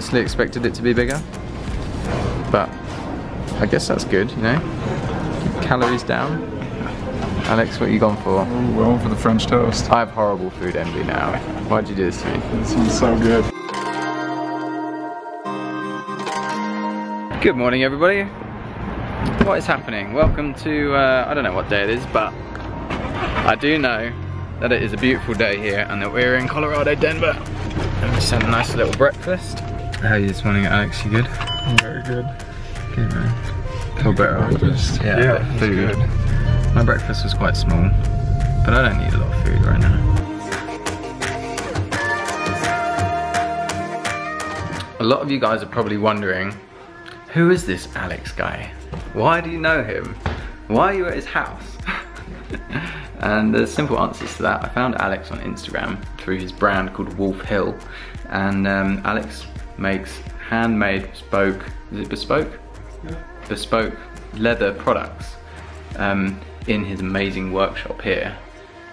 honestly expected it to be bigger. But I guess that's good, you know? Calories down. Alex, what are you gone for? Ooh, well, for the French toast. I have horrible food envy now. Why'd you do this to me? This one's so good. Good morning, everybody. What is happening? Welcome to, uh, I don't know what day it is, but I do know that it is a beautiful day here and that we're in Colorado, Denver. And we just had a nice little breakfast. How are you this morning, Alex? You good? I'm very good. Good, man. Feel better Breakfast. Yeah, Yeah, but it's food. good. My breakfast was quite small, but I don't need a lot of food right now. A lot of you guys are probably wondering, who is this Alex guy? Why do you know him? Why are you at his house? and there's simple answers to that. I found Alex on Instagram through his brand called Wolf Hill, and um, Alex makes handmade bespoke, is it bespoke? Yeah. Bespoke leather products um, in his amazing workshop here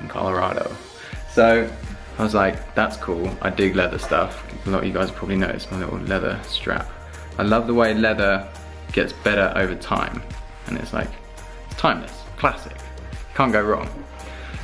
in Colorado. So I was like, that's cool. I dig leather stuff. A lot of you guys probably noticed my little leather strap. I love the way leather gets better over time. And it's like, it's timeless, classic. Can't go wrong.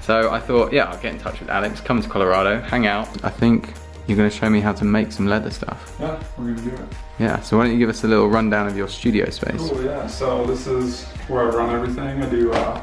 So I thought, yeah, I'll get in touch with Alex, come to Colorado, hang out. I think you're gonna show me how to make some leather stuff. Yeah, we're gonna do it. Yeah, so why don't you give us a little rundown of your studio space? Cool, yeah. So this is where I run everything. I do uh,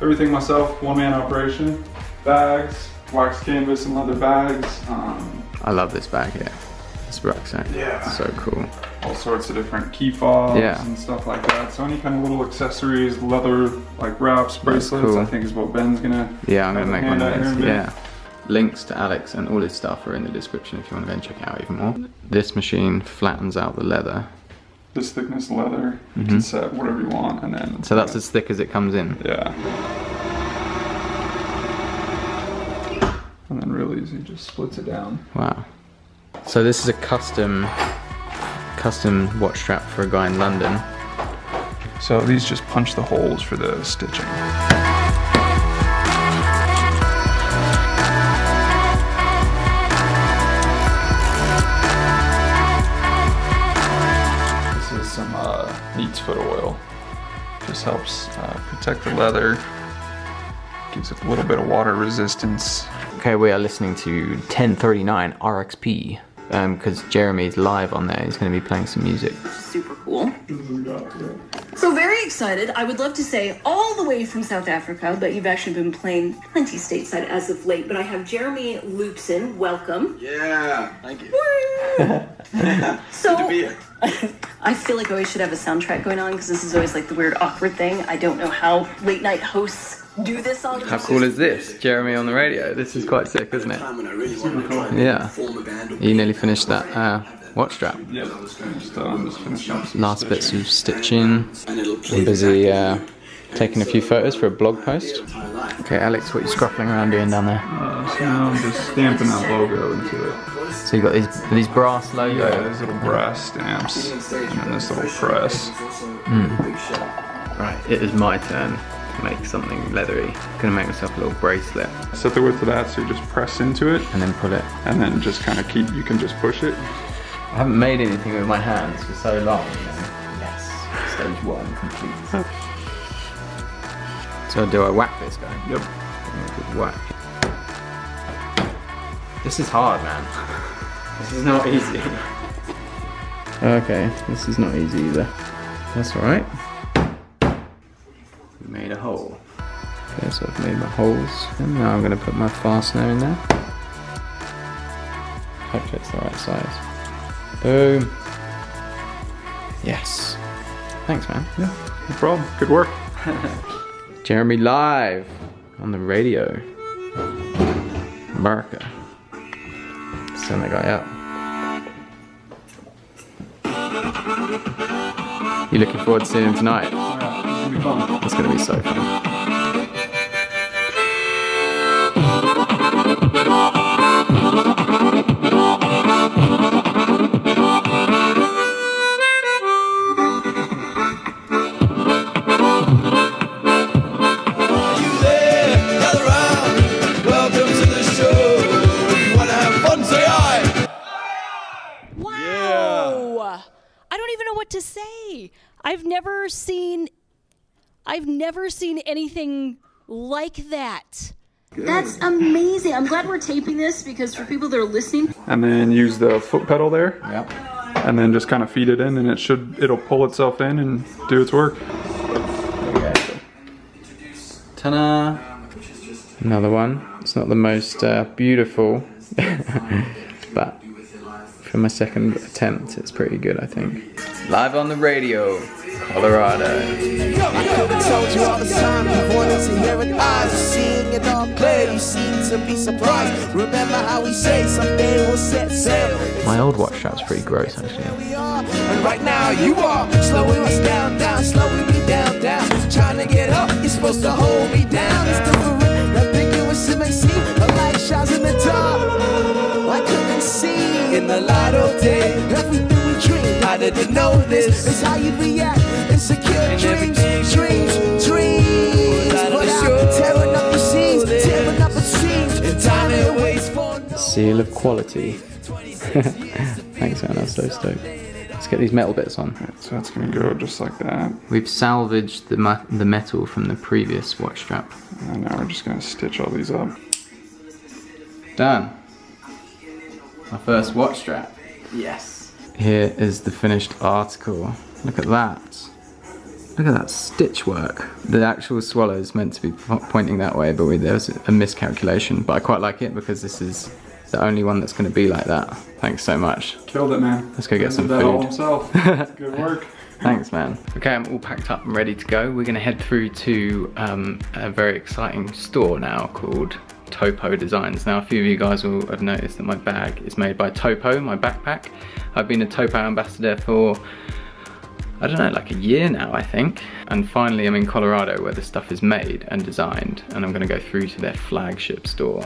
everything myself, one man operation. Bags, wax canvas and leather bags. Um, I love this bag here. This rucksack. Yeah. So cool. all sorts of different key fobs Yeah. and stuff like that. So any kind of little accessories, leather like wraps, bracelets, cool. I think is what Ben's gonna Yeah, I'm gonna make one of those. Yeah. Links to Alex and all his stuff are in the description if you want to go and check it out even more. This machine flattens out the leather. This thickness leather, you can set whatever you want and then Mm-hmm. So that's as thick as it comes in. Yeah. And then real easy, just splits it down. Wow. So this is a custom custom watch strap for a guy in London. So these just punch the holes for the stitching. Just helps uh, protect the leather. Gives it a little bit of water resistance. Okay, we are listening to 1039 RXP because Jeremy's live on there. He's going to be playing some music. super cool. So very excited. I would love to say all the way from South Africa, but you've actually been playing plenty stateside as of late. But I have Jeremy Loops on. Welcome. Yeah, thank you. So to be here. I feel like I always should have a soundtrack going on because this is always like the weird awkward thing. I don't know how late night hosts do this all the time. How cool is this? Jeremy on the radio. This is quite sick, isn't it? Time when I really wanted to try and Yeah. form a band. or You nearly finished that uh, watch strap. Yeah, just, I'm just finishing up some Last bits of stitching. And it'll play I'm busy uh, taking a few photos for a blog post. the entire life. Okay, Alex, what are you scruffling around doing down there? Uh, so now I'm just stamping that logo into it. So you got these these brass logo. Yeah, these little brass stamps, and then this little press. Right, it is my turn to make something leathery. I'm Gonna make myself a little bracelet Set the width of that, so you just press into it, and then pull it. and then just kind of keep. You can just push it. I haven't made anything with my hands for so long, you know. Yes, stage one complete. Oh. So do I whack this guy? Yep. Good whack. This is hard, man. This is not easy. Okay, this is not easy either. That's alright. We made a hole. Okay, so I've made my holes. And now I'm gonna put my fastener in there. Hopefully it's the right size. Boom. Yes. Thanks, man. Yeah, no problem. Good work. Jeremy live on the radio. America. Send that guy out. You looking forward to seeing him tonight? Yeah, this gonna be fun. It's gonna be so fun. Gather say. I've never seen I've never seen anything like that. That's amazing. I'm glad we're taping this because for people that are listening, And then use the foot pedal there. Yep. And then just kind of feed it in and it should, it'll pull itself in and do its work. Ta-da! Another one. It's not the most uh, beautiful, but for my second attempt, it's pretty good, I think. Live on the radio, Colorado. I told you all the time you wanted to eyes Seeing it all clear, you seem to be surprised Remember how we say someday we'll set sail My old watch strap's pretty gross, actually. and right now you are slowing us down, down, slowing me down, down. Trying to get up, you're supposed to hold me down. It's different, ambiguous, it may seem. A light shines in the dark. I couldn't see in the light didn't know this is how you'd react. Insecure dreams, dreams, dreams. But I'm tearing up the seams, tearing up the seams. And time it waits for no Seal of quality. Thanks, man. That's so stoked. Let's get these metal bits on. So that's gonna go just like that. We've salvaged the ma- the metal from the previous watch strap. And now we're just gonna stitch all these up. Done. My first watch strap. Yes. Here is the finished article. Look at that. Look at that stitch work. The actual swallow is meant to be pointing that way, but we, there was a miscalculation. But I quite like it because this is the only one that's going to be like that. Thanks so much. Killed it, man. Let's go get Did some that all food. himself. Good work. Thanks, man. Okay, I'm all packed up and ready to go. We're gonna head through to um, a very exciting store now called Topo Designs. Now, a few of you guys will have noticed that my bag is made by Topo, my backpack. I've been a Topo ambassador for, I don't know, like a year now, I think. And finally, I'm in Colorado where the stuff is made and designed, and I'm gonna go through to their flagship store.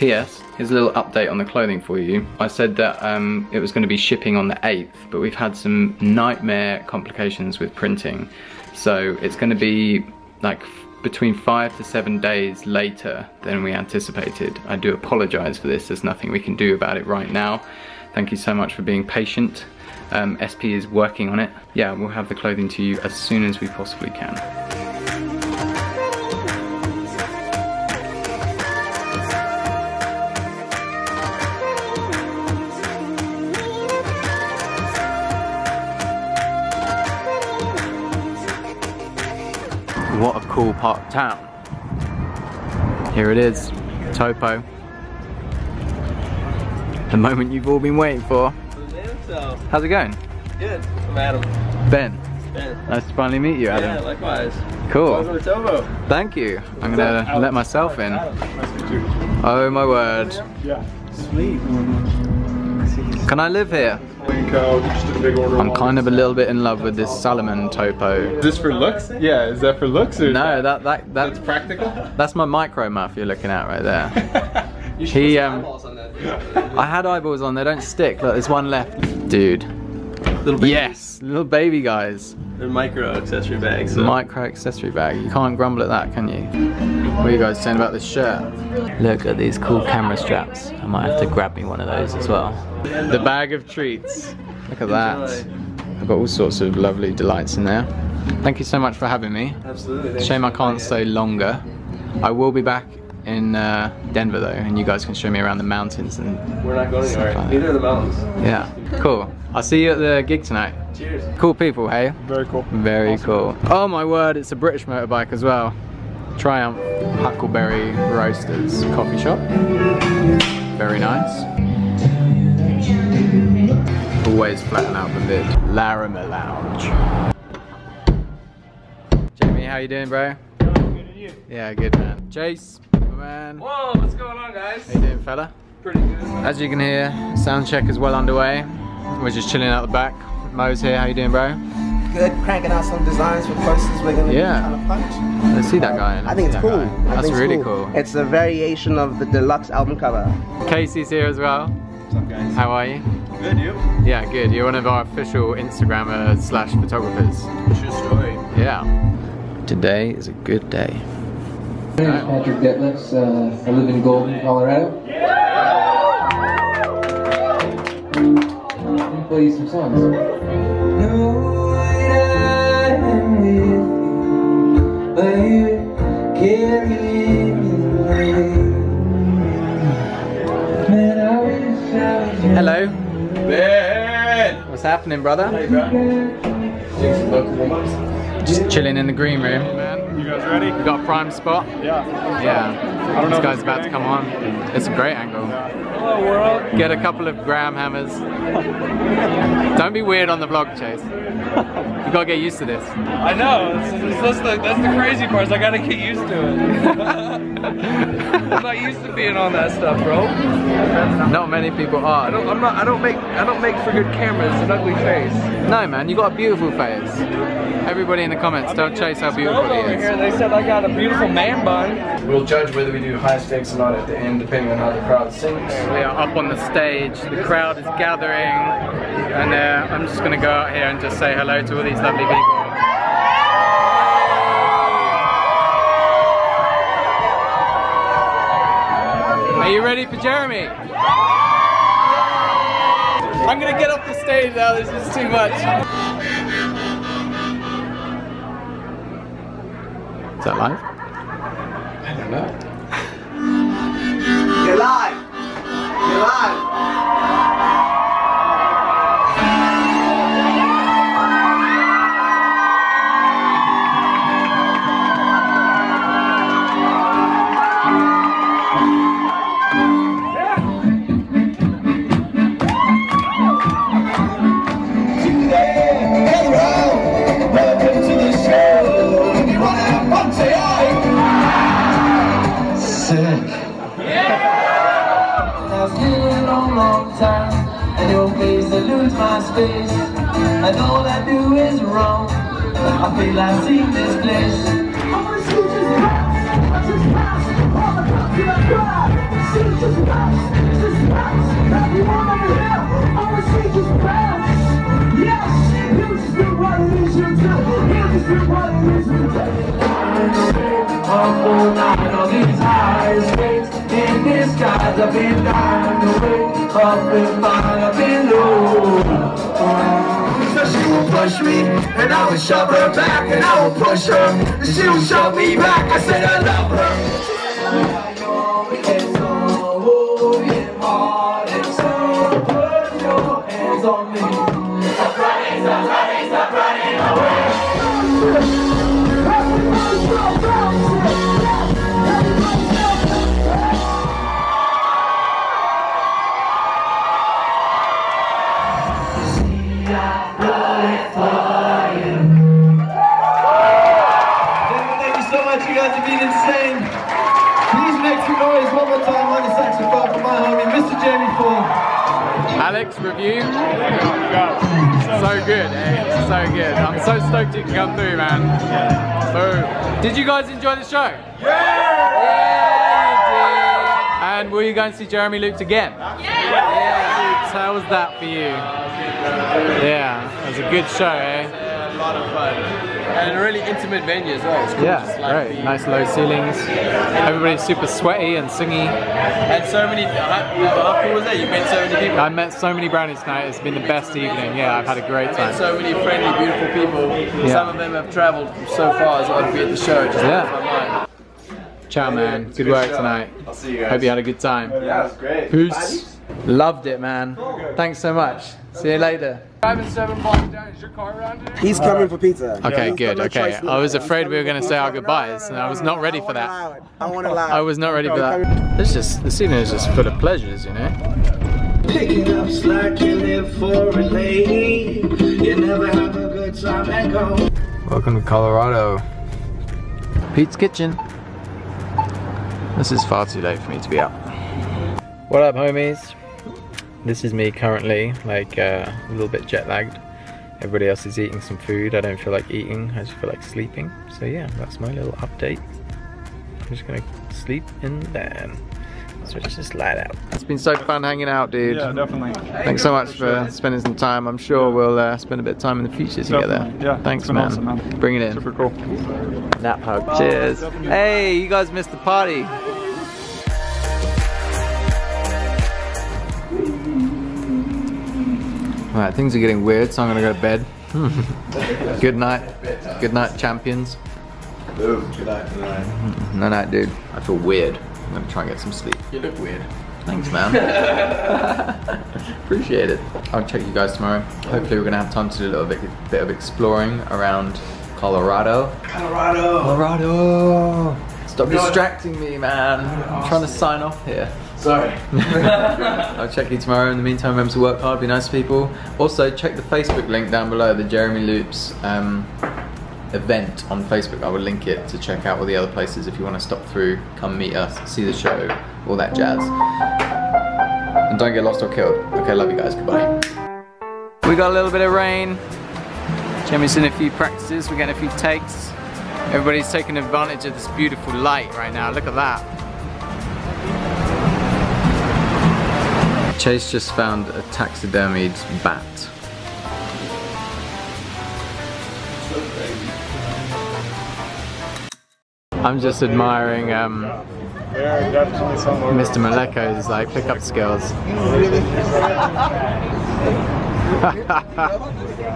P.S. Here's a little update on the clothing for you. I said that um, it was going to be shipping on the 8th, but we've had some nightmare complications with printing. So it's going to be like between five to seven days later than we anticipated. I do apologize for this. There's nothing we can do about it right now. Thank you so much for being patient. Um, SP is working on it. Yeah, we'll have the clothing to you as soon as we possibly can. What a cool part of town. Here it is, Topo. The moment you've all been waiting for. So, How's it going? good. I'm Adam. Ben. Ben. Nice to finally meet you, Adam. Yeah, likewise. Cool. Welcome to Topo. Thank you. I'm gonna let myself in. Nice to meet you. Oh my word. Yeah. Sweet. Can I live here? Link out. Just did a big order. I'm kind of a little bit in love with this Salomon Topo. Is this for looks? Yeah, is that for looks or No, that that that's that's practical? that's my micro muff you're looking at right there. He um, I had eyeballs on. They don't stick. Look, there's one left, dude. Little baby. Yes, little baby guys. They're micro accessory bags. So. Micro accessory bag. You can't grumble at that, can you? What are you guys saying about this shirt? Look at these cool camera straps. I might have to grab me one of those as well. The bag of treats. Look at that. I've got all sorts of lovely delights in there. Thank you so much for having me. Absolutely. Shame I can't stay longer. I will be back in uh, Denver though, and you guys can show me around the mountains and. We're not going anywhere. Like Neither are the mountains. yeah, cool. I'll see you at the gig tonight. Cheers. Cool people, hey? Very cool. Very cool. Oh my word, it's a British motorbike as well. Triumph Huckleberry Roasters coffee shop. Very nice. Always flatten out the lid. Larimer Lounge. Jamie, how you doing, bro? Yeah, good man. Chase, my man. Whoa, what's going on, guys? How you doing, fella? Pretty good. As you can hear, sound check is well underway. We're just chilling out the back. Mo's here. How you doing, bro? good, cranking out some designs for posters we're gonna Yeah. be trying to punch. Let's see that guy. I think it's cool. guy. That's think it's really cool. It's a variation of the deluxe album cover. Kasey's here as well. What's up, guys? How are you? Good, you? Yeah, good. You're one of our official Instagrammer slash photographers. True story. Yeah. Today is a good day. My name is Patrick Dethlefs. Uh, I live in Golden, Colorado. Let me play you some songs. Hello. Ben! What's happening, brother? Hey, bro. Just chilling in the green room. You guys ready? We got a prime spot. Yeah. Yeah. I don't This if guy's about to come on. It's a great angle. Hello world. Get a couple of graham hammers. Don't be weird on the vlog, Chase. You gotta get used to this. I know. It's, it's, that's, the, that's the crazy part. Is I gotta get used to it. I'm not used to being on that stuff, bro. Not many people I are. don't. I'm not. I don't make. I don't make for good cameras. An ugly face. No, man, you got a beautiful face. Everybody in the comments, tell Chase how beautiful Girls over he here, is. they said I got a beautiful man bun. We'll judge whether we do high stakes or not at the end, depending on how the crowd sings. We are up on the stage, the crowd is gathering, and uh, I'm just gonna go out here and just say hello to all these lovely people. Are you ready for Jeremy? I'm gonna get off the stage now, this is too much. Is that live? I don't know. You're I've been dying to wake up and find I've been low. So she will push me, and I will shove her back, and I will push her, and she will shove me back. I said I love her. Alex, review? So good, eh? So good. I'm so stoked you can come through, man. Boom. Did you guys enjoy the show? Yeah! And will you go and see Jeremy Loops again? Yeah! How was that for you? Yeah, it was a good show, eh? a lot of fun. And a really intimate venue as well. It's cool. Yeah, just like great. the- Nice low ceilings. Everybody's super sweaty and singy. And so many. How, how cool was that? You met so many people. I met so many brownies tonight. It's been the best evening. Yeah, I've had a great met time. so many friendly, beautiful people. Yeah. Some of them have travelled so far as well to be at the show. It just Yeah. blows my mind. Ciao, man. Good work tonight. I'll see you guys. Hope you had a good time. Yeah, it was great. Peace. Loved it, man. Thanks so much. See you later. Five and seven blocks down. Is your car around here? He's coming for pizza. Okay, He's good. no Okay, I was afraid we were going to say our goodbyes, and I was not ready for that. I want to lie. I was not ready for that. It's just the scene is just full of pleasures, you know. Picking up slack, you live for a lady. You never have a good time and go. Welcome to Colorado. Pete's Kitchen. This is far too late for me to be up. What up, homies? This is me currently, like uh, a little bit jet lagged. Everybody else is eating some food. I don't feel like eating. I just feel like sleeping. So yeah, that's my little update. I'm just gonna sleep in there. So it's just light out. It's been so fun hanging out, dude. Yeah, definitely. Thanks so much for spending some time. I'm sure we'll uh, spend a bit of time in the future together. Yeah. Thanks, man. awesome, man. Bring it in. Super cool. Nap hug. Cheers. Hey, you guys missed the party. Alright, things are getting weird, so I'm gonna go to bed. Good night. Good night, champions. Boom. Good night. Good night. No, no, dude. I feel weird. I'm gonna try and get some sleep. You look weird. Thanks, man. Appreciate it. I'll check you guys tomorrow. Hopefully, we're gonna have time to do a little bit, bit of exploring around Colorado. Colorado. Colorado. Stop distracting me, man. I'm trying to sign off here. Sorry. I'll check you tomorrow. In the meantime, remember to work hard, be nice to people. Also, check the Facebook link down below, the Jeremy Loops um, event on Facebook. I will link it to check out all the other places if you want to stop through, come meet us, see the show, all that jazz. And don't get lost or killed. Okay, love you guys. Goodbye. We got a little bit of rain. Jeremy's in a few practices. We're getting a few takes. Everybody's taking advantage of this beautiful light right now. Look at that. Chase just found a taxidermied bat. I'm just admiring um, Mr. Moleko's like pickup skills.